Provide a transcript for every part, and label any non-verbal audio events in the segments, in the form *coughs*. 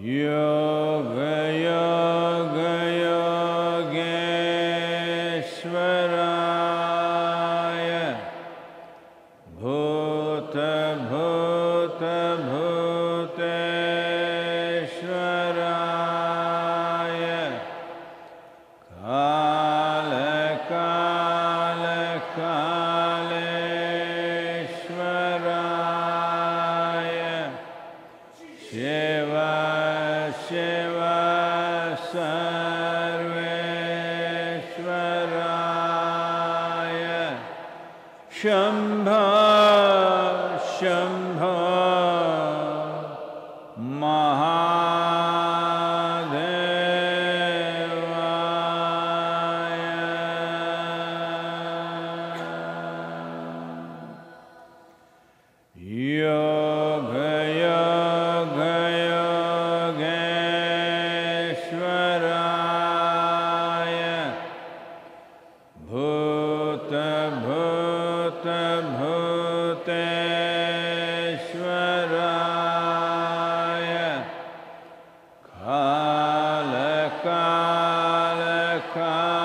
Yeah.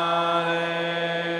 Hallelujah.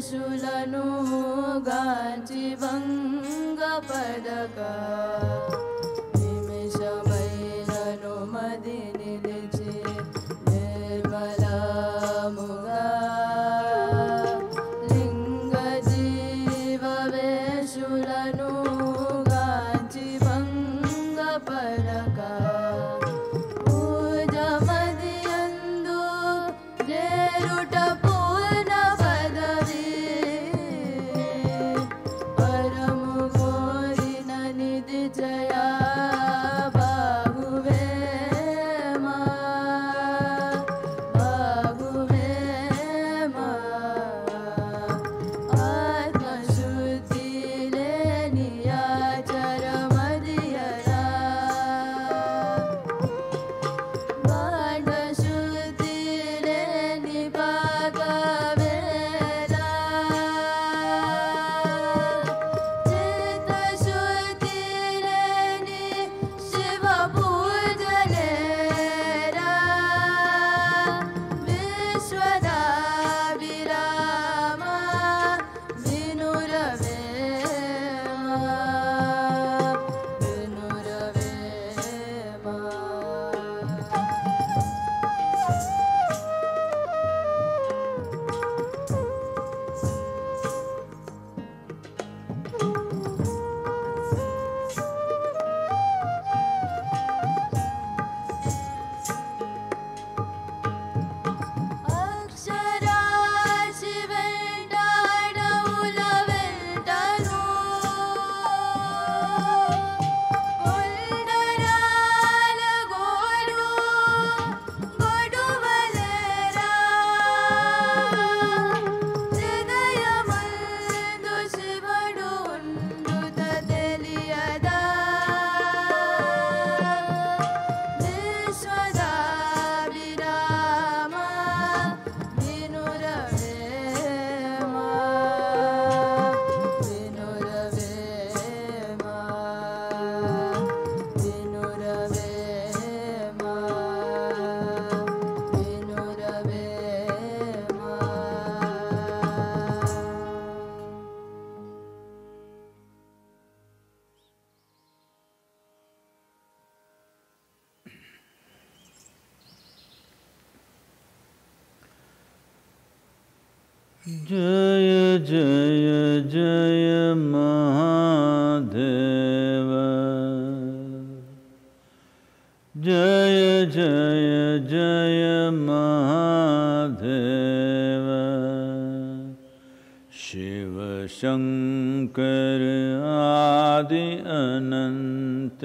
सूलिभङ्गपद जय जय जय महादेव। जय जय जय महादेव। शिव शङ्कर आदि अनन्त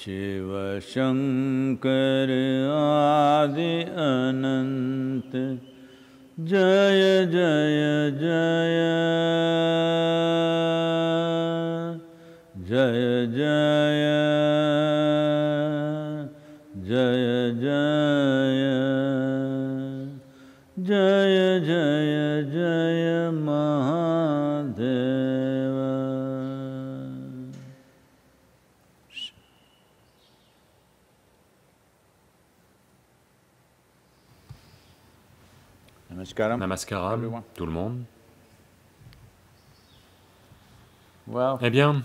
शिव शङ्कर आदि अनन्त Jaya Jaya Jaya Jaya Namaskaram, tout le monde. Eh bien,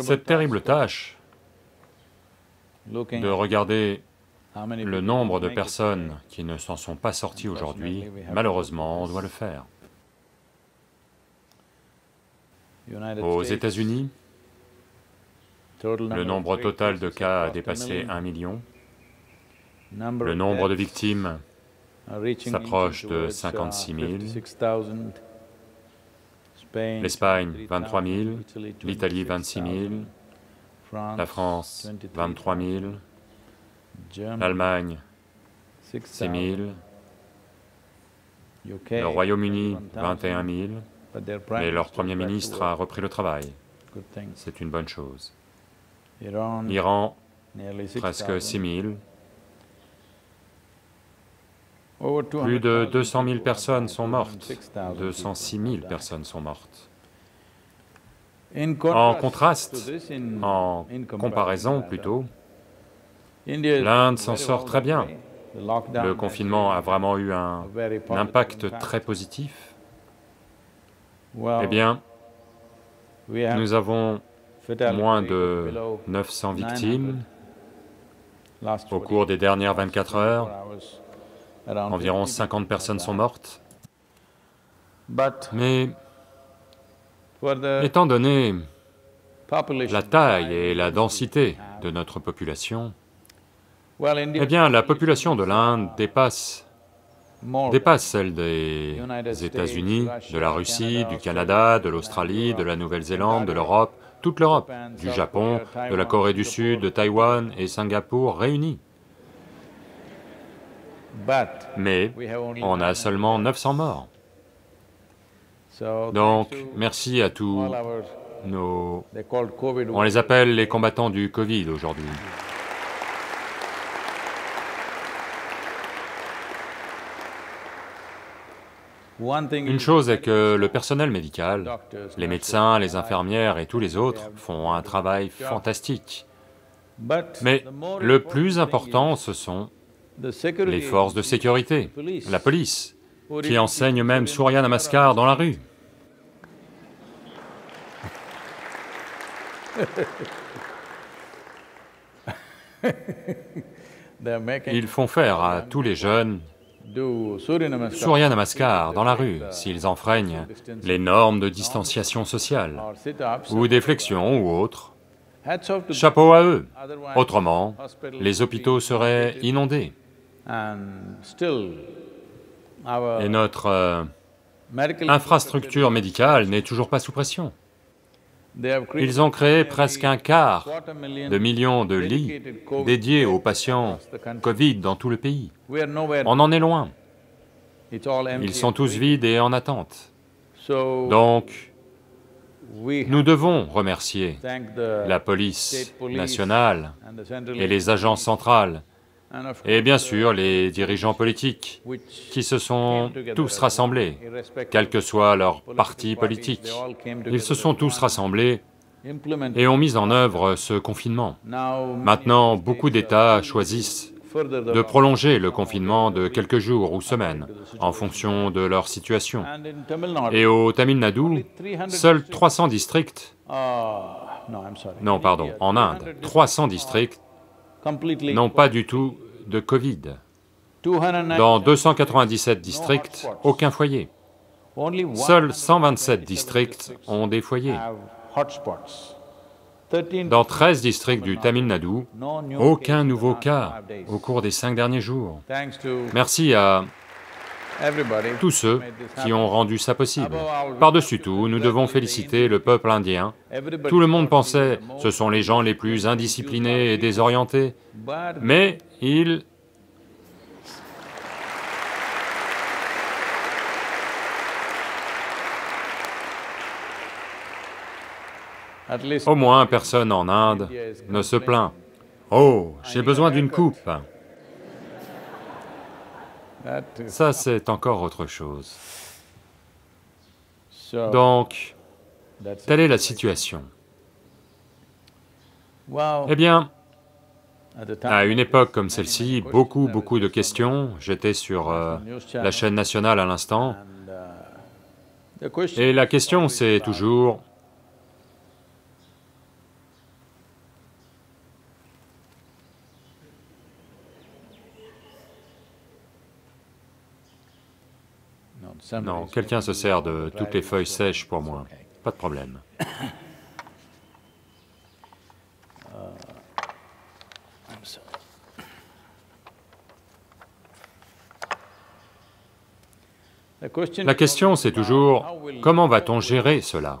cette terrible tâche de regarder le nombre de personnes qui ne s'en sont pas sorties aujourd'hui, malheureusement, on doit le faire. Aux États-Unis, le nombre total de cas a dépassé un million. Le nombre de victimes s'approche de 56 000, l'Espagne 23 000, l'Italie 26 000, la France 23 000, l'Allemagne 6 000, le Royaume-Uni 21 000, mais leur Premier ministre a repris le travail. C'est une bonne chose. L'Iran, presque 6 000, plus de 200 000 personnes sont mortes, 206 000 personnes sont mortes. En contraste, en comparaison plutôt, l'Inde s'en sort très bien. Le confinement a vraiment eu un, impact très positif. Eh bien, nous avons moins de 900 victimes au cours des dernières 24 heures. Environ 50 50 personnes sont mortes. Mais étant donné la taille et la densité de notre population, eh bien, la population de l'Inde dépasse, celle des États-Unis, de la Russie, du Canada, de l'Australie, de la Nouvelle-Zélande, de l'Europe, toute l'Europe, du Japon, de la Corée du Sud, de Taïwan et Singapour réunis. Mais on a seulement 900 morts. Donc, merci à tous nos... On les appelle les combattants du Covid aujourd'hui. Une chose est que le personnel médical, les médecins, les infirmières et tous les autres font un travail fantastique. Mais le plus important, ce sont les forces de sécurité, la police, qui enseignent même Surya Namaskar dans la rue. *laughs* Ils font faire à tous les jeunes Surya Namaskar dans la rue s'ils enfreignent les normes de distanciation sociale, ou des flexions ou autres. Chapeau à eux. Autrement, les hôpitaux seraient inondés et notre euh, infrastructure médicale n'est toujours pas sous pression. Ils ont créé presque un quart million de millions de lits dédiés aux patients. Covid dans tout le pays. On en est loin. Ils sont tous vides et en attente. Donc, nous devons remercier la police nationale et les agences centrales, et bien sûr les dirigeants politiques qui se sont tous as rassemblés, quel que soit leur parti politique. Ils se sont tous rassemblés et ont mis en œuvre ce confinement. Maintenant, beaucoup d'États choisissent de prolonger le confinement de quelques jours ou semaines en fonction de leur situation. Et au Tamil Nadu, 300 seuls 300 districts, Ah, non pardon, en Inde, 300 districts n'ont pas du tout de Covid. Dans 297 districts, aucun foyer. Seuls 127 districts ont des foyers. Dans 13 districts du Tamil Nadu, aucun nouveau cas au cours des cinq derniers jours. Merci à tous ceux qui ont rendu ça possible. Par-dessus tout, nous devons féliciter le peuple indien. Tout le monde pensait, ce sont les gens les plus indisciplinés et désorientés, mais ils... Au moins, personne en Inde ne se plaint. Oh, j'ai besoin d'une coupe. Ça, c'est encore autre chose. Donc, telle est la situation. Eh bien, à une époque comme celle-ci, beaucoup, beaucoup de questions, j'étais sur euh, la chaîne nationale à l'instant, et la question c'est toujours, Non, quelqu'un se sert de toutes les feuilles sèches pour moi, pas de problème. *coughs* *coughs* La question c'est toujours, comment va-t-on gérer cela?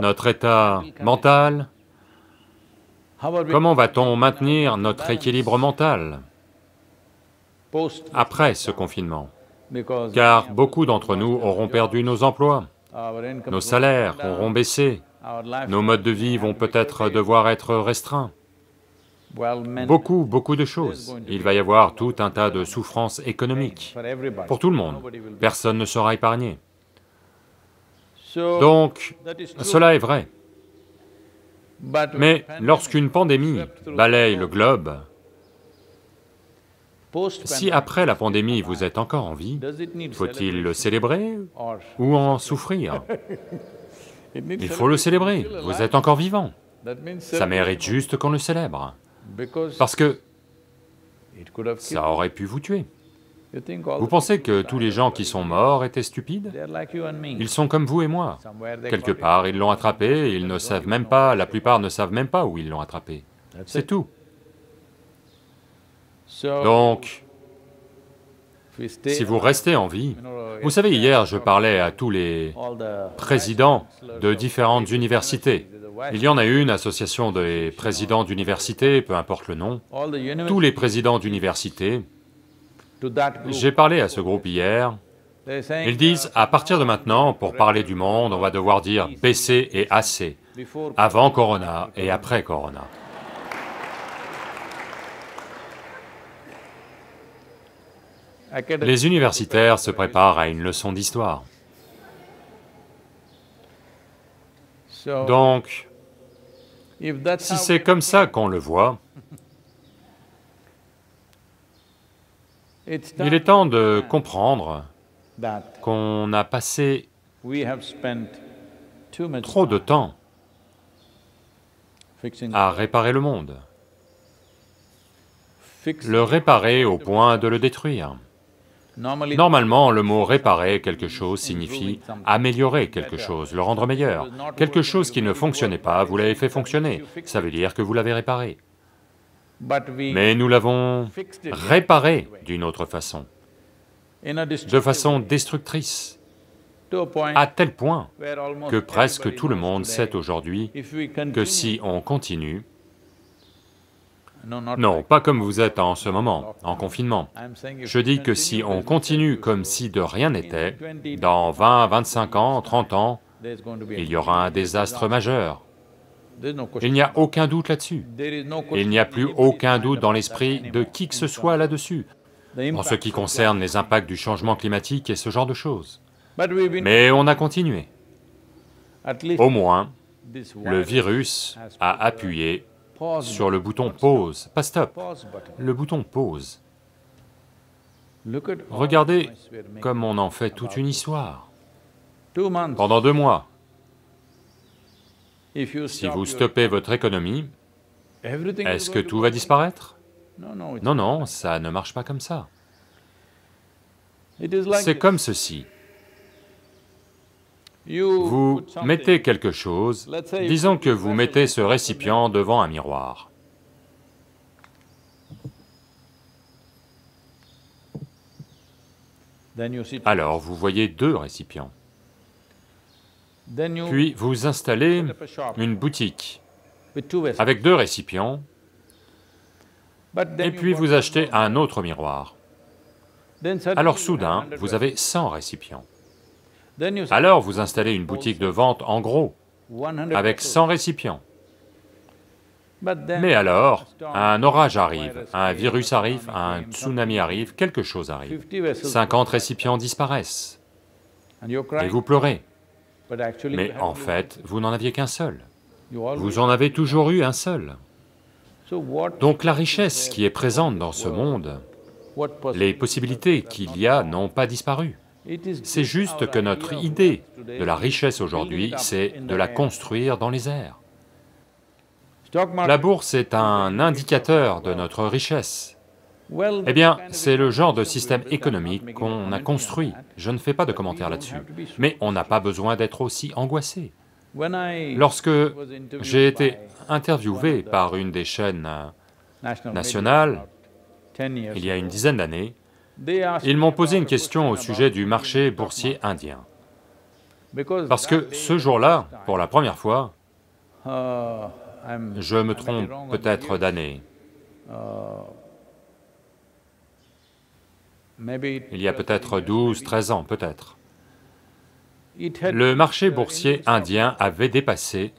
Notre état mental? Comment va-t-on maintenir notre équilibre mental? après ce confinement car beaucoup d'entre nous auront perdu nos emplois, nos salaires auront baissé, nos modes de vie vont peut-être devoir être restreints. Beaucoup, beaucoup de choses. Il va y avoir tout un tas de souffrances économiques pour tout le monde. Personne ne sera épargné. Donc, cela est vrai. Mais lorsqu'une pandémie balaye le globe, si après la pandémie vous êtes encore en vie, faut-il le célébrer ou en souffrir? *laughs* Il faut le célébrer, vous êtes encore vivant. Ça mérite juste qu'on le célèbre, parce que ça aurait pu vous tuer. Vous pensez que tous les gens qui sont morts étaient stupides? Ils sont comme vous et moi. Quelque part, ils l'ont attrapé, ils ne savent même pas, la plupart ne savent même pas où ils l'ont attrapé. C'est tout. Donc, si vous restez en vie, vous savez, hier je parlais à tous les présidents de différentes universités. Il y en a une, association des présidents d'universités, peu importe le nom, tous les présidents d'universités. J'ai parlé à ce groupe hier, ils disent, à partir de maintenant, pour parler du monde, on va devoir dire BC et AC, avant Corona et après Corona. Les universitaires se préparent à une leçon d'histoire. Donc, si c'est comme ça qu'on le voit, il est temps de comprendre qu'on a passé trop de temps à réparer le monde, le réparer au point de le détruire. Normalement, le mot réparer quelque chose signifie améliorer quelque chose, le rendre meilleur. Quelque chose qui ne fonctionnait pas, vous l'avez fait fonctionner, ça veut dire que vous l'avez réparé. Mais nous l'avons réparé d'une autre façon, de façon destructrice, à tel point que presque tout le monde sait aujourd'hui que si on continue, non, pas comme vous êtes en ce moment, en confinement. Je dis que si on continue comme si de rien n'était, dans 20, 25 ans, 30 ans, il y aura un désastre majeur. Il n'y a aucun doute là-dessus. Il n'y a plus aucun doute dans l'esprit de qui que ce soit là-dessus, en ce qui concerne les impacts du changement climatique et ce genre de choses. Mais on a continué. Au moins, le virus a appuyé sur le bouton pause, pas stop, le bouton pause. Regardez comme on en fait toute une histoire. Pendant deux mois, si vous stoppez votre économie, est-ce que tout va disparaître? Non, non, ça ne marche pas comme ça. C'est comme ceci. Vous mettez quelque chose, disons que vous mettez ce récipient devant un miroir. Alors vous voyez deux récipients. Puis vous installez une boutique avec deux récipients, et puis vous achetez un autre miroir. Alors soudain, 100 vous avez 100 récipients. Alors vous installez une boutique de vente en gros, 100 avec vessels. 100 récipients. Mais alors, un orage arrive, un virus arrive, un tsunami arrive, quelque chose arrive. 50 vessels 50 récipients disparaissent, et vous pleurez. Mais en fait, vous n'en aviez qu'un seul. Vous en avez toujours eu un seul. Donc la richesse qui est présente dans ce monde, les possibilités qu'il y a n'ont pas disparu. C'est juste que notre idée de la richesse aujourd'hui, c'est de la construire dans les airs. La bourse est un indicateur de notre richesse. Eh bien, c'est le genre de système économique qu'on a construit. Je ne fais pas de commentaires là-dessus. Mais on n'a pas besoin d'être aussi angoissé. Lorsque j'ai été interviewé par une des chaînes national nationales media about 10 years il y a une dizaine d'années, ils m'ont posé une question au sujet du marché boursier indien. Parce que ce jour-là, pour la première fois, je me trompe peut-être d'année, il y a peut-être 10 years, 12, maybe. 13 ans peut-être. Le marché boursier indien avait dépassé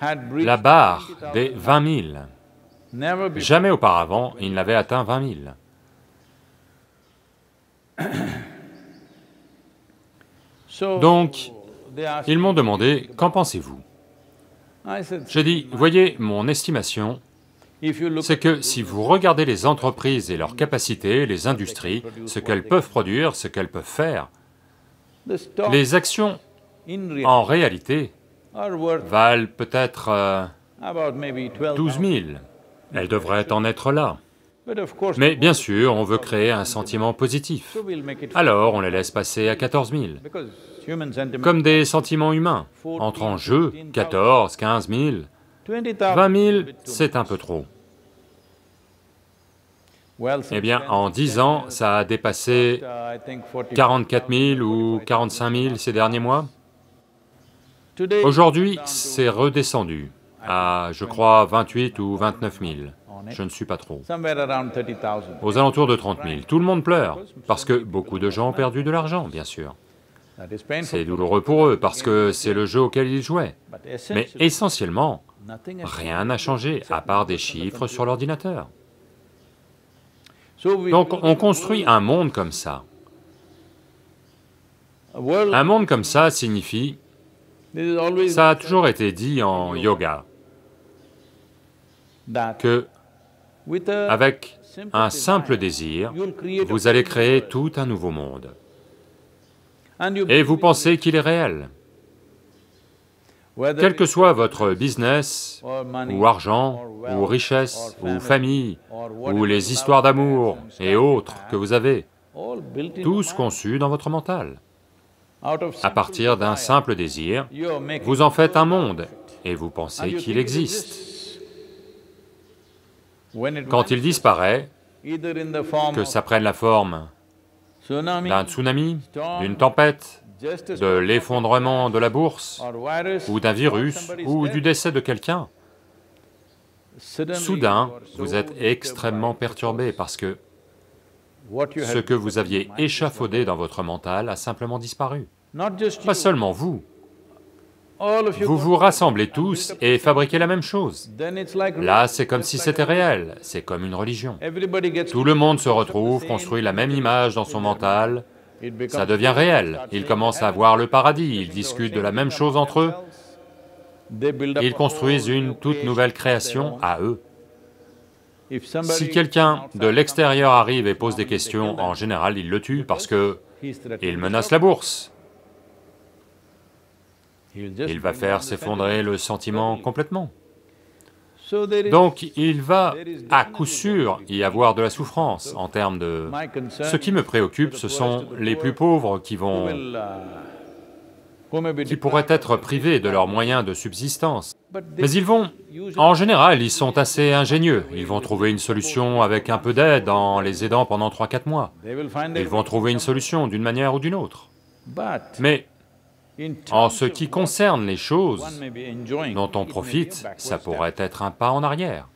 la barre 20,000. des 20 000. Never before. Jamais auparavant, il n'avait atteint 20 000. Donc, Ils m'ont demandé, qu'en pensez-vous? J'ai dit, voyez, mon estimation, c'est que si vous regardez les entreprises et leurs capacités, les industries, ce qu'elles peuvent produire, ce qu'elles peuvent faire, les actions, en réalité, valent peut-être euh, about maybe 12 12 000. Elles devraient en être là. Mais bien sûr, on veut créer un sentiment positif. Alors, on les laisse passer à 14 000. Comme des sentiments humains. Entre en jeu, 14, 15 000, 20,000 20 000, c'est un peu trop. Eh bien, en 10 ans, ça a dépassé 44 000 ou 45 000 ces derniers mois. Aujourd'hui, c'est redescendu à, je crois, 28 ou 29 000. Je ne suis pas trop. somewhere around 30,000. Aux alentours de 30 000. Tout le monde pleure, parce que beaucoup de gens ont perdu de l'argent, bien sûr. C'est douloureux pour eux, parce que c'est le jeu auquel ils jouaient. Mais essentiellement, rien n'a changé, à part des chiffres sur l'ordinateur. Donc on construit un monde comme ça. Un monde comme ça signifie, ça a toujours été dit en yoga, que avec un simple désir, vous allez créer tout un nouveau monde. Et vous pensez qu'il est réel. Quel que soit votre business, ou argent, ou richesse, ou famille, ou les histoires d'amour et autres que vous avez, tous conçus dans votre mental. À partir d'un simple désir, vous en faites un monde et vous pensez qu'il existe. Quand il disparaît, que ça prenne la forme d'un tsunami, d'une tempête, de l'effondrement de la bourse, ou d'un virus, ou du décès de quelqu'un, soudain, vous êtes extrêmement perturbé parce que ce que vous aviez échafaudé dans votre mental a simplement disparu. Pas seulement vous, vous vous rassemblez tous et fabriquez la même chose. Là, c'est comme si c'était réel, c'est comme une religion. Tout le monde se retrouve, construit la même image dans son mental, ça devient réel. Ils commencent à voir le paradis, ils discutent de la même chose entre eux, ils construisent une toute nouvelle création à eux. Si quelqu'un de l'extérieur arrive et pose des questions, en général, il le tue parce que il menace la bourse. Il va faire s'effondrer le sentiment complètement. Donc il va à coup sûr y avoir de la souffrance en termes de... Ce qui me préoccupe, ce sont les plus pauvres qui vont... uh, qui pourraient être privés de leurs moyens de subsistance. Mais ils vont... En général, ils sont assez ingénieux. Ils vont trouver une solution avec un peu d'aide en les aidant pendant 3-4 mois. Ils vont trouver une solution d'une manière ou d'une autre. Mais en ce qui concerne les choses dont on profite, ça pourrait être un pas en arrière.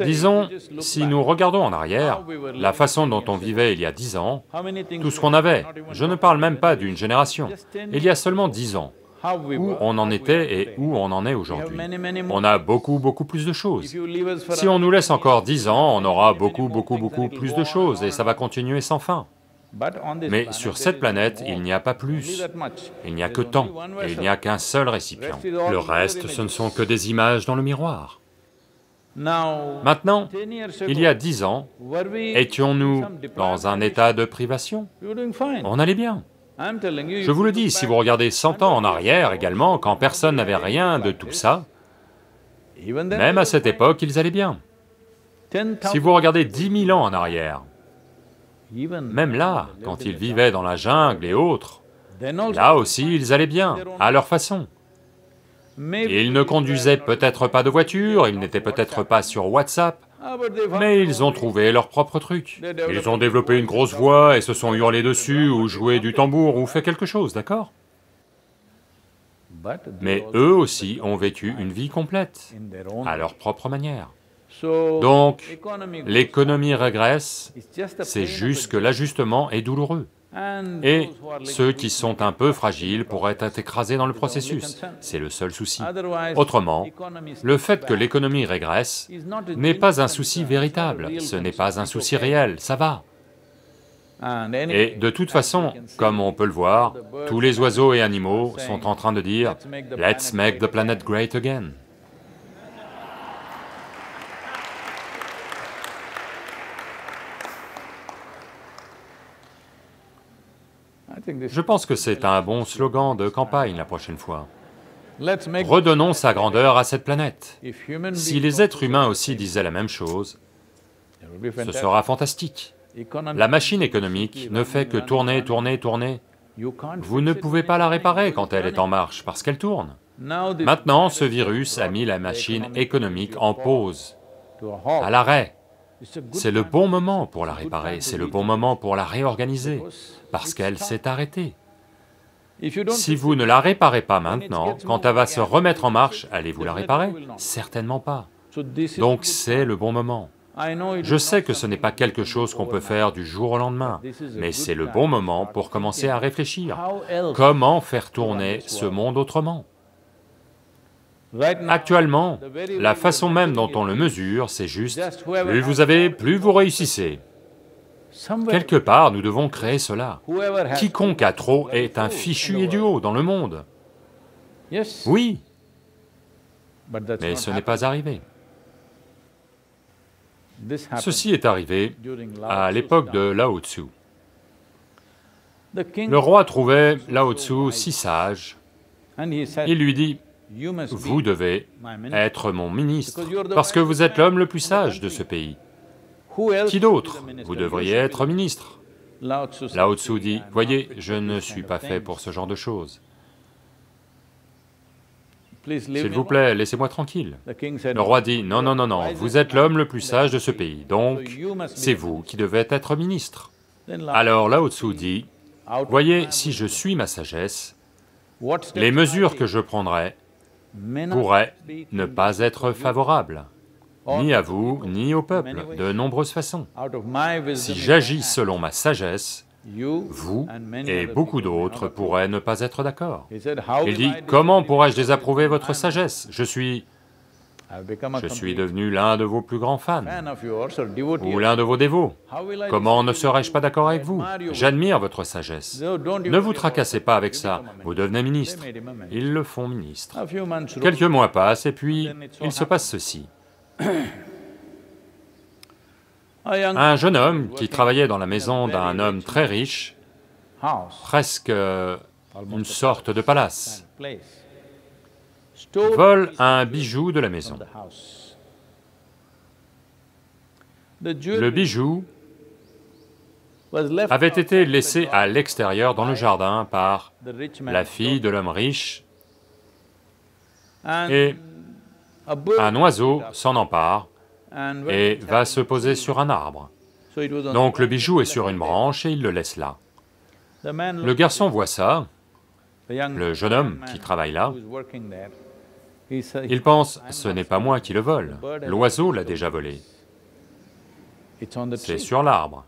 Disons, si nous regardons en arrière, la façon dont on vivait il y a dix ans, tout ce qu'on avait, je ne parle même pas d'une génération, il y a seulement dix ans, où on en était et où on en est aujourd'hui. On a beaucoup, beaucoup plus de choses. Si on nous laisse 10 encore dix ans, on aura beaucoup, beaucoup, beaucoup plus de choses et ça va continuer sans fin. Mais sur cette planète, il n'y a pas plus. Il n'y a que one et il n'y a qu'un seul récipient. Le reste, ce ne sont que des images dans le miroir. Maintenant, 10 years il y a dix ans, étions-nous dans un état de privation? On allait bien. Je vous le dis, si vous regardez 100 ans en arrière également, quand personne n'avait rien de tout ça, même à cette époque, ils allaient bien. 10,000 Si vous regardez 10 000 ans en arrière, même là, quand ils vivaient dans la jungle et autres, là aussi, ils allaient bien, à leur façon. Ils ne conduisaient peut-être pas de voiture, ils n'étaient peut-être pas sur WhatsApp, Ah, mais ils ont trouvé leur propre truc. Ils ont développé une grosse voix et se sont hurlés dessus, ou joué du tambour, ou fait quelque chose, d'accord? Mais eux aussi ont vécu une vie complète, à leur propre manière. Donc, l'économie régresse, c'est juste que l'ajustement est douloureux. Et ceux qui sont un peu fragiles pourraient être écrasés dans le processus. C'est le seul souci. Autrement, le fait que l'économie régresse n'est pas un souci véritable, ce n'est pas un souci réel, ça va. Et de toute façon, comme on peut le voir, tous les oiseaux et animaux sont en train de dire Let's make the « Let's planet make the great planet great again Je pense que c'est un bon slogan de campagne la prochaine fois. Redonnons sa grandeur à cette planète. Si les êtres humains aussi disaient la même chose, ce sera fantastique. La machine économique ne fait que tourner, tourner, tourner. Vous ne pouvez pas la réparer quand elle est en marche, parce qu'elle tourne. Maintenant, ce virus a mis la machine économique en pause, à l'arrêt. C'est le bon moment pour la réparer, c'est le bon moment pour la réorganiser, parce qu'elle s'est arrêtée. Si vous ne la réparez pas maintenant, quand elle va se remettre en marche, allez-vous la réparer? Certainement pas. Donc c'est le bon moment. Je is sais que ce n'est pas quelque chose qu'on peut faire du jour au lendemain, mais c'est le bon moment pour commencer à réfléchir. Comment faire tourner ce monde autrement? Actuellement, la façon même dont on le mesure, c'est juste, plus vous avez, plus vous réussissez. Quelque part, nous devons créer cela. Quiconque a trop est un fichu idiot dans le monde. Oui, mais ce n'est pas arrivé. Ceci est arrivé à l'époque de. Lao Tzu. Le roi trouvait Lao Tzu si sage, il lui dit, vous devez être mon ministre, parce que vous êtes l'homme le plus sage de ce pays. Qui d'autre? Vous devriez être ministre? Lao Tzu dit, "I'm not voyez, je ne suis pas fait pour ce genre de choses. S'il vous alone." plaît, laissez-moi tranquille. Le roi dit, non, non, non, non, vous êtes l'homme le plus sage de ce pays, donc c'est vous qui devez être ministre. Alors Lao Tzu dit, voyez, si je suis ma sagesse, les mesures que je prendrai be ne pas être favorables, ni à vous, ni au peuple, de nombreuses façons. Si j'agis selon ma sagesse, vous et beaucoup d'autres pourraient ne pas être d'accord. Il dit, comment pourrais-je désapprouver votre sagesse? Je suis, je suis devenu l'un de vos plus grands fans, ou l'un de vos dévots. Comment ne serais-je pas d'accord avec vous? J'admire votre sagesse. Ne vous tracassez pas avec ça, vous devenez ministre. Ils le font ministre. Quelques mois passent et puis il se passe ceci. *coughs* Un jeune homme qui travaillait dans la maison d'un homme très riche, presque euh, une sorte de palace, vole un bijou de la maison. Le bijou avait été laissé à l'extérieur dans le jardin par la fille de l'homme riche et un oiseau s'en empare et va se poser sur un arbre. Donc le bijou est sur une branche et il le laisse là. Le garçon voit ça, le jeune homme qui travaille là, il pense, ce n'est pas moi qui le vole, l'oiseau l'a déjà volé, c'est sur l'arbre.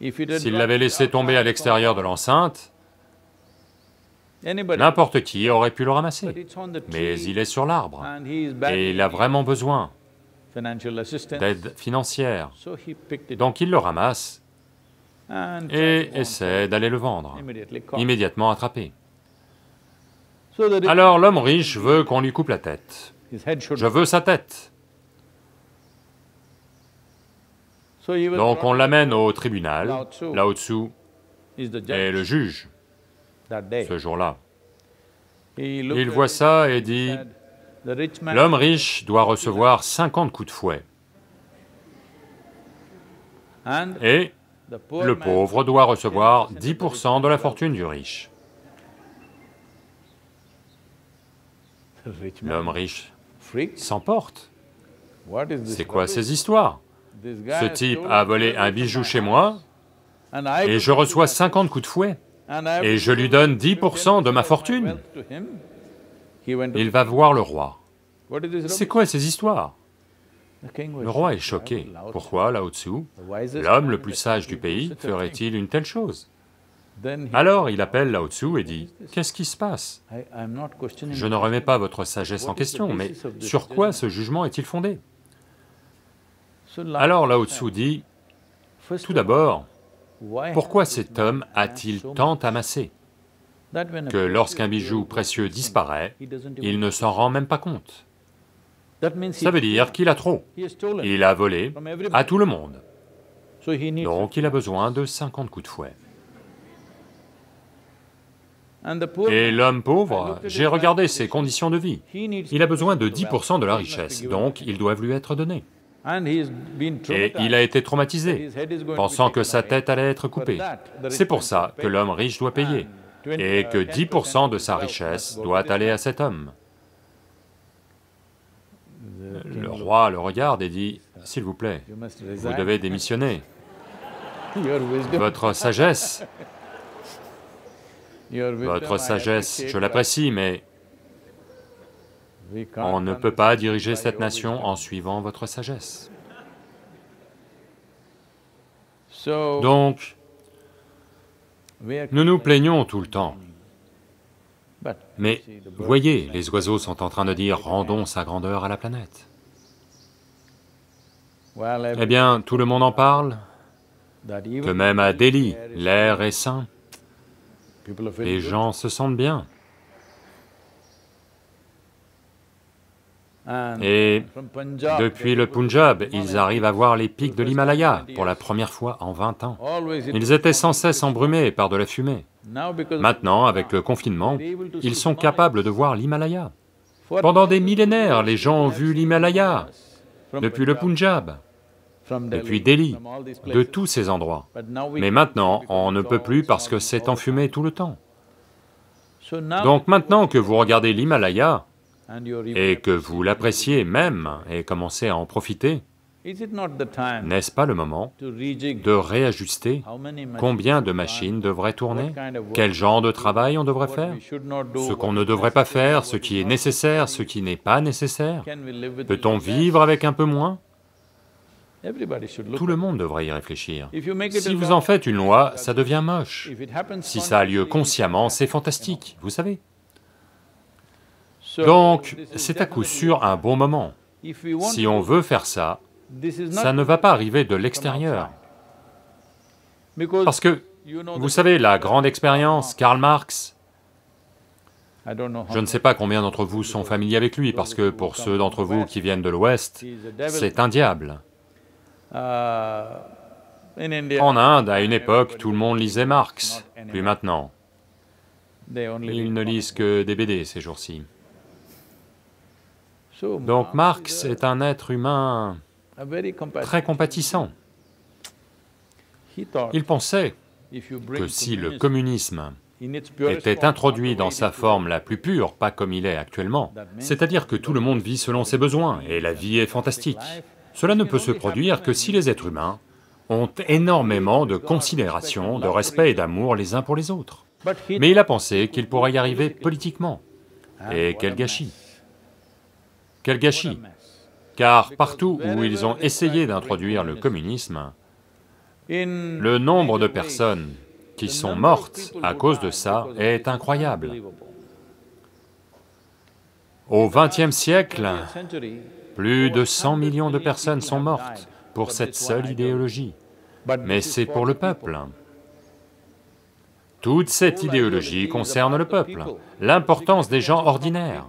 S'il l'avait laissé tomber à l'extérieur de l'enceinte, n'importe qui aurait pu le ramasser. Mais il est sur l'arbre, et il a vraiment besoin d'aide financière. Donc il le ramasse et essaie d'aller le vendre, immédiatement attrapé. Alors l'homme riche veut qu'on lui coupe la tête. Je veux sa tête. Donc on l'amène au tribunal, Tzu est le juge ce jour-là. Il voit ça et dit, l'homme riche doit recevoir 50 coups de fouet. Et le pauvre doit recevoir 10% de la fortune du riche. L'homme riche s'emporte. C'est quoi ces histoires? Ce type a volé un bijou chez moi et je reçois 50 coups de fouet et je lui donne 10% de ma fortune. Il va voir le roi. C'est quoi ces histoires? Le roi est choqué. Pourquoi, Lao Tzu, l'homme le plus sage du pays, ferait-il une telle chose? Alors il appelle Lao Tzu et dit, « Qu'est-ce qui se passe Je ne remets pas votre sagesse en question, mais sur quoi ce jugement est-il fondé ?» Alors Lao Tzu dit, « Tout d'abord, pourquoi cet homme a-t-il tant amassé que lorsqu'un bijou précieux disparaît, il ne s'en rend même pas compte Ça veut dire qu'il a trop. Il a volé à tout le monde. Donc il a besoin de 50 coups de fouet. Et l'homme pauvre, j'ai regardé ses conditions de vie. Il a besoin de 10% de la richesse, donc ils doivent lui être donnés. Et il a été traumatisé, pensant que sa tête allait être coupée. C'est pour ça que l'homme riche doit payer, et que 10% de sa richesse doit aller à cet homme. Le roi le regarde et dit, « S'il vous plaît, vous devez démissionner. *laughs* Votre sagesse, votre sagesse, je l'apprécie, mais on ne peut pas diriger cette nation en suivant votre sagesse. Donc, nous nous plaignons tout le temps. Mais voyez, les oiseaux sont en train de dire « rendons sa grandeur à la planète ». Eh bien, tout le monde en parle, que même à Delhi, l'air est sain, les gens se sentent bien. Et depuis le Punjab, ils arrivent à voir les pics de l'Himalaya pour la première fois en 20 ans. Ils étaient sans cesse embrumés par de la fumée. Maintenant, avec le confinement, ils sont capables de voir l'Himalaya. Pendant des millénaires, les gens ont vu l'Himalaya, depuis le Punjab, depuis Delhi, de tous ces endroits. Mais maintenant, on ne peut plus parce que c'est enfumé tout le temps. Donc maintenant que vous regardez l'Himalaya, et que vous l'appréciez même et commencez à en profiter, n'est-ce pas le moment de réajuster combien de machines devraient tourner, quel genre de travail on devrait faire, ce qu'on ne devrait pas faire, ce qui est nécessaire, ce qui n'est pas nécessaire. Peut-on vivre avec un peu moins? Tout le monde devrait y réfléchir. Si vous en faites une loi, ça devient moche. Si ça a lieu consciemment, c'est fantastique, vous savez. Donc, c'est à coup sûr un bon moment. Si on veut faire ça, ça ne va pas arriver de l'extérieur. Parce que, vous savez, la grande expérience, Karl Marx, je ne sais pas combien d'entre vous sont familiers avec lui, parce que pour ceux d'entre vous qui viennent de l'Ouest, c'est un diable. En Inde, à une époque, tout le monde lisait Marx, puis maintenant. Ils ne lisent que des BD ces jours-ci. Donc Marx est un être humain très compatissant. Il pensait que si le communism communisme était introduit dans sa forme la plus pure, pas comme il est actuellement, c'est-à-dire que tout le monde vit selon ses besoins et la vie est fantastique. Cela ne peut se produire que si les êtres humains ont énormément de considération, de respect et d'amour les uns pour les autres. Mais il a pensé qu'il pourrait y arriver politiquement. Et quel gâchis Quel gâchis Car partout où ils ont essayé d'introduire le communisme, le nombre de personnes qui sont mortes à cause de ça est incroyable. Au XXe siècle, plus de 100 millions de personnes sont mortes pour cette seule idéologie. Mais c'est pour le peuple. Toute cette idéologie concerne le peuple, l'importance des gens ordinaires.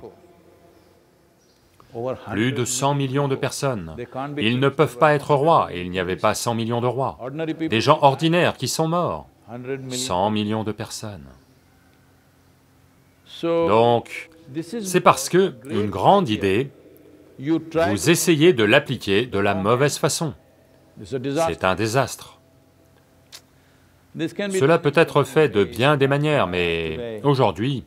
Plus de 100 100 millions de personnes. Ils ne peuvent pas être rois, il n'y avait pas 100 millions de rois. Des gens ordinaires qui sont morts. 100 million. 100 millions de personnes. So, Donc, c'est parce que une grande idée, vous essayez de l'appliquer de la mauvaise façon. C'est un désastre. Cela peut être fait de bien des manières, mais aujourd'hui,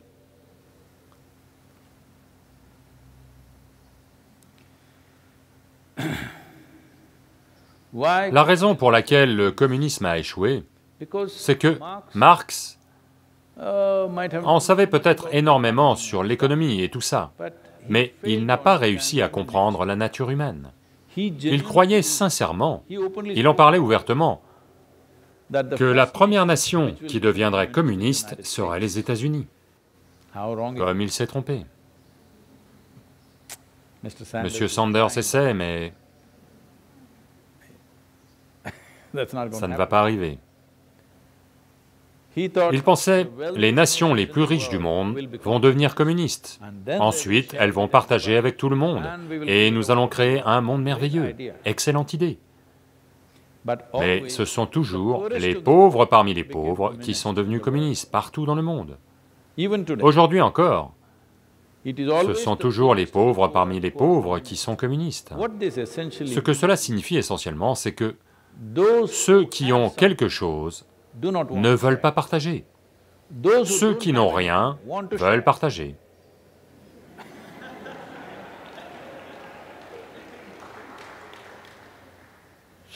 *coughs* la raison pour laquelle le communisme a échoué, c'est que Marx, uh, en savait peut-être énormément sur l'économie et tout ça, mais il n'a pas réussi à comprendre la nature humaine. Il croyait sincèrement, il en parlait ouvertement, que la première nation qui deviendrait communiste serait les États-Unis, comme il s'est trompé. Monsieur Sanders essaie, mais ça ne va pas arriver. Il pensait, les nations les plus riches du monde vont devenir communistes. Ensuite, elles vont partager avec tout le monde, et nous allons créer un monde merveilleux. Excellente idée. Mais ce sont toujours les pauvres parmi les pauvres qui sont devenus communistes partout dans le monde. Aujourd'hui encore, ce sont toujours les pauvres parmi les pauvres qui sont communistes. Ce que cela signifie essentiellement, c'est que ceux qui ont quelque chose ne veulent pas partager. Ceux qui n'ont rien veulent partager.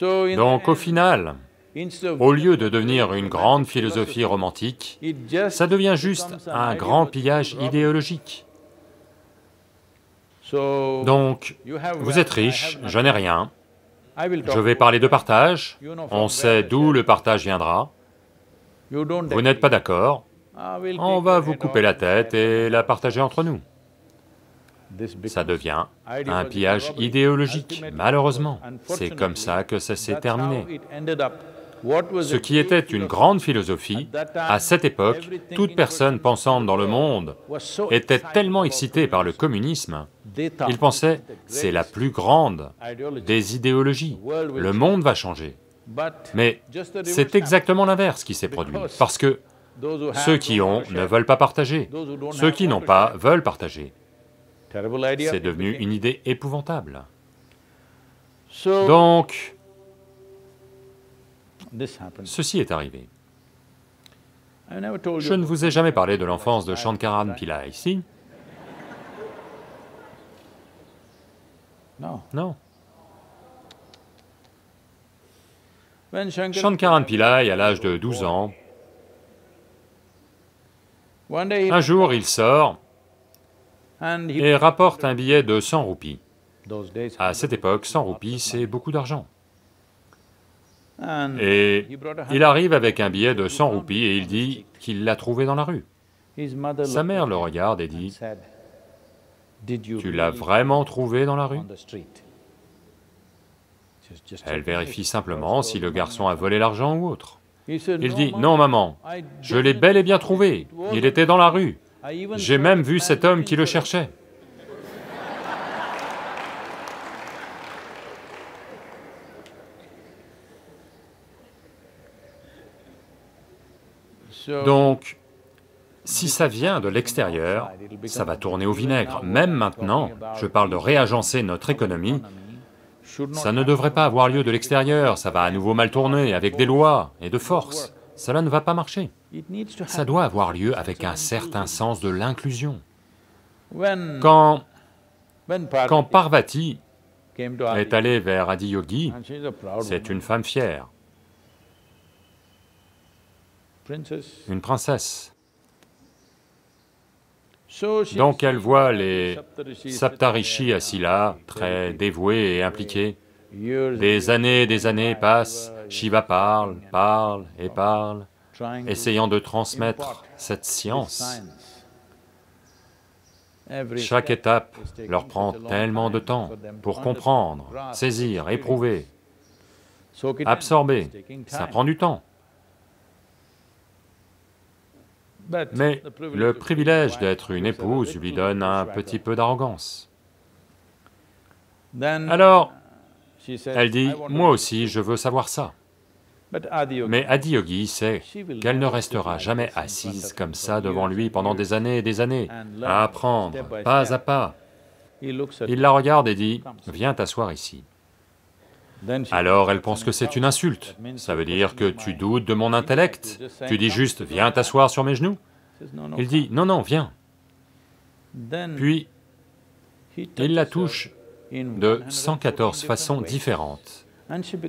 *laughs* Donc au final, au lieu de devenir une grande philosophie romantique, ça devient juste un grand pillage idéologique. Donc, vous êtes riche, je n'ai rien, je vais parler de partage, on sait d'où le partage viendra, vous n'êtes pas d'accord, on va vous couper la tête et la partager entre nous. Ça devient un pillage idéologique, malheureusement. C'est comme ça que ça s'est terminé. Ce qui était une grande philosophie, à cette époque, toute personne person pensante dans le monde était tellement excitée par le communism. communisme, ils pensaient, c'est la plus grande des idéologies, le monde va changer. Mais c'est exactement l'inverse qui s'est produit, parce que ceux qui ont ne veulent pas partager, ceux qui n'ont pas veulent partager. C'est devenu une idée épouvantable. Donc, ceci est arrivé. Je ne vous ai jamais parlé de l'enfance de Shankaran Pillai, si? No. Non. Shankaran Pillai, à l'âge de 12 ans, one day he un jour il sort et rapporte un billet de 100 roupies. À cette époque, 100 roupies, c'est beaucoup d'argent. and Et il arrive avec un billet de 100 roupies et il dit qu'il l'a trouvé dans la rue. His mother Sa mère at le him regarde et and dit, said, Did you tu l'as really vraiment trouvé dans la rue on the street? Just- just Elle vérifie simplement si le garçon a volé l'argent ou autre. Il "No, dit, non maman, je l'ai bel et bien trouvé, il était dans la rue. J'ai même vu cet homme qui le for it." cherchait. Donc, si ça vient de l'extérieur, ça va tourner au vinaigre. Même maintenant, je parle de réagencer notre économie, Ça ne devrait pas avoir lieu de l'extérieur, ça va à nouveau mal tourner avec des lois et de force. Cela ne va pas marcher. Ça doit avoir lieu avec un certain sens de l'inclusion. Quand, Parvati est allée vers Adiyogi, c'est une femme fière, une princesse. Donc elle voit les Saptarishi assis là, très dévoués et impliqués. Des années et des années passent, Shiva parle, parle et parle, essayant de transmettre cette science. Chaque étape leur prend tellement de temps pour comprendre, saisir, éprouver, absorber. Ça prend du temps. Mais le privilège d'être une épouse lui donne un petit peu d'arrogance. Alors, elle dit, "I want to moi know." aussi, je veux savoir ça. Mais Adiyogi sait qu'elle ne restera jamais assise comme ça devant lui pendant des années et des années, à apprendre, pas à pas. Il la regarde et dit, viens t'asseoir ici. Alors elle pense que c'est une insulte. Ça veut dire que tu doutes de mon intellect. Tu dis "Come juste, viens left." t'asseoir sur mes genoux. He says, "No, no, Il come." dit, non, non, viens. Puis il la touche de 114 114 façons différentes,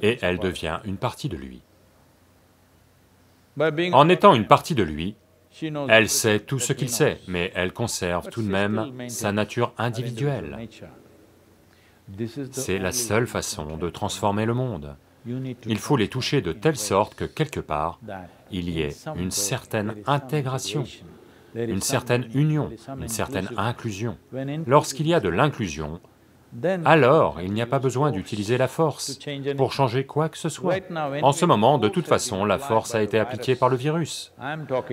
et elle devient une partie de lui. En étant une partie de lui, elle sait tout ce qu'il sait, mais elle conserve tout de même sa nature individuelle. nature. This is the C'est la seule façon de transform. transformer le monde. Il faut les toucher de telle sorte que quelque part, il y ait une certaine intégration, une certaine union, une certaine inclusion. Lorsqu'il y a de l'inclusion, alors il n'y a pas besoin d'utiliser la force pour changer quoi que ce soit. En ce moment, de toute façon, la force a été appliquée par le virus.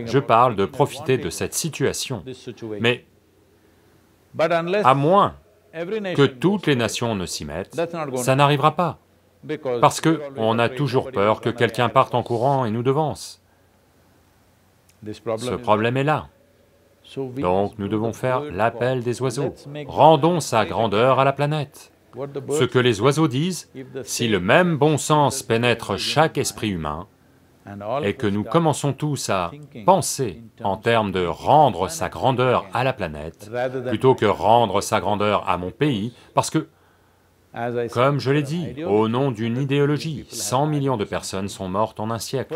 Je parle de profiter de cette situation. Mais à moins que toutes les nations ne s'y mettent, ça n'arrivera pas. Parce we're que always on a toujours peur que quelqu'un parte en courant et nous devance. Ce problème est là. Donc nous devons faire l'appel des oiseaux. Rendons sa grandeur à la planète. Ce que les oiseaux disent, si le même bon sens pénètre chaque esprit humain, et que us nous commençons tous à penser en termes de rendre sa grandeur à la planète, plutôt que rendre sa grandeur à mon pays, parce que, comme je l'ai dit, au nom d'une idéologie, 100 millions de personnes sont mortes en un siècle.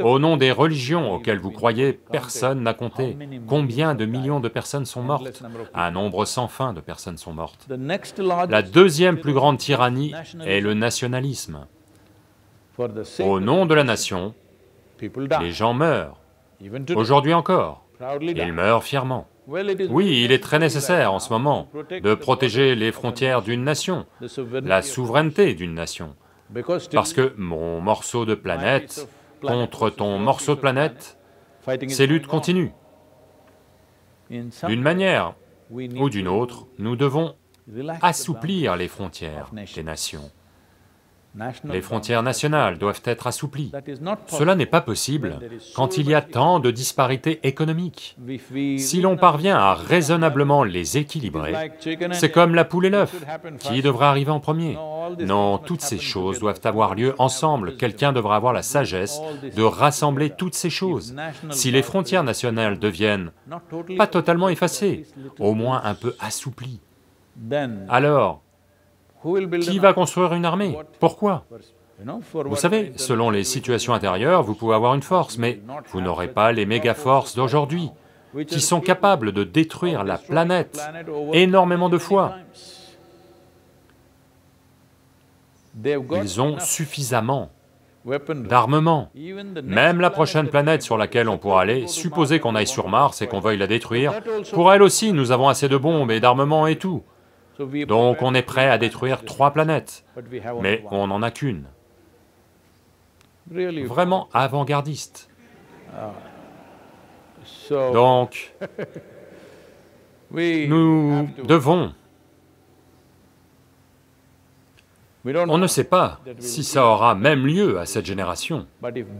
Au nom des religions auxquelles vous croyez, personne n'a compté. Combien de millions de personnes sont mortes? Un nombre sans fin de personnes sont mortes. La deuxième plus grande tyrannie est le nationalisme. Au nom de la nation, les gens meurent. Aujourd'hui encore, ils meurent fièrement. Oui, il est très nécessaire en ce moment de protéger les frontières d'une nation, la souveraineté d'une nation. Parce que mon morceau de planète contre ton morceau de planète, ces luttes continuent. D'une manière ou d'une autre, nous devons assouplir les frontières des nations. Les frontières nationales doivent être assouplies. Cela n'est pas possible quand il y a tant de disparités économiques. Si l'on parvient à raisonnablement les équilibrer, c'est comme la poule et l'œuf. Qui devrait arriver en premier? Non, toutes ces choses doivent avoir lieu ensemble. Quelqu'un devra avoir la sagesse de rassembler toutes ces choses. Si les frontières nationales deviennent pas totalement effacées, au moins un peu assouplies, alors qui va construire une armée? Pourquoi? Vous savez, selon les situations intérieures, vous pouvez avoir une force, mais vous n'aurez pas les méga-forces d'aujourd'hui, qui sont capable capables de détruire la planète énormément de fois. Ils ont suffisamment d'armement. Même la prochaine planète sur laquelle on pourra aller, Mars qu'on aille sur Mars et qu'on veuille la détruire, pour elle aussi, nous avons assez de bombes et d'armements et tout. Donc on est prêt à détruire trois planètes, mais on n'en a qu'une. Vraiment avant-gardiste. Donc, nous devons, on ne sait pas si ça aura même lieu à cette génération,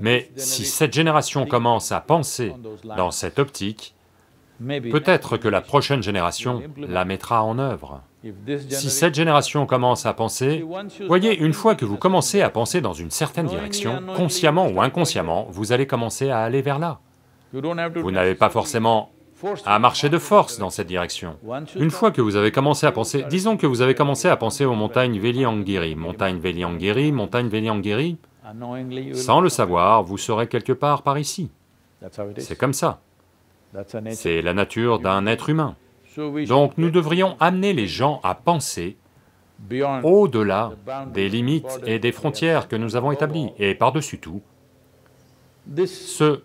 mais si cette génération commence à penser dans cette optique, peut-être que la prochaine génération la mettra en œuvre. Si cette génération commence à penser, voyez, une fois que vous commencez à penser dans une certaine direction, consciemment ou inconsciemment, vous allez commencer à aller vers là. Vous n'avez pas forcément à marcher de force dans cette direction. Une fois que vous avez commencé à penser, disons que vous avez commencé à penser aux montagnes Veliangiri, montagne Veliangiri, montagne Veliangiri, sans le savoir, vous serez quelque part par ici. C'est comme ça. C'est la nature d'un être humain. Donc nous devrions amener les gens à penser au-delà des limites et des frontières que nous avons établies, et par-dessus tout, ce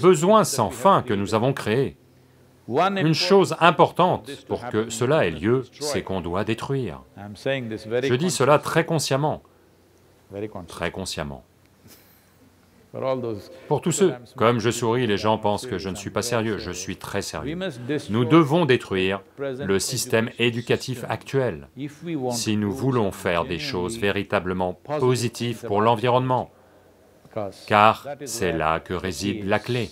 besoin sans fin que nous avons créé. Une chose importante pour que cela ait lieu, c'est qu'on doit détruire. Je dis cela très consciemment, très consciemment. Pour tous ceux, comme je souris, les gens pensent que je ne suis pas sérieux, je suis très sérieux. Nous devons détruire le système éducatif actuel. Si nous voulons faire des choses véritablement positive positives pour l'environnement, car c'est là que réside la clé.